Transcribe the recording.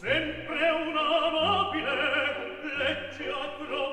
sempre un amabile legge a